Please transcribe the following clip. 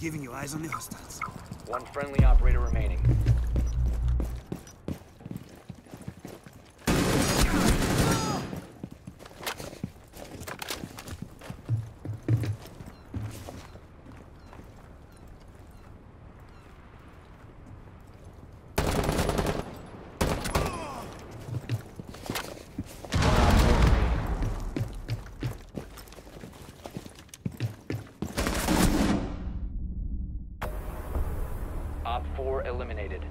Giving you eyes on the hostiles. One friendly operator remaining. Op 4 eliminated.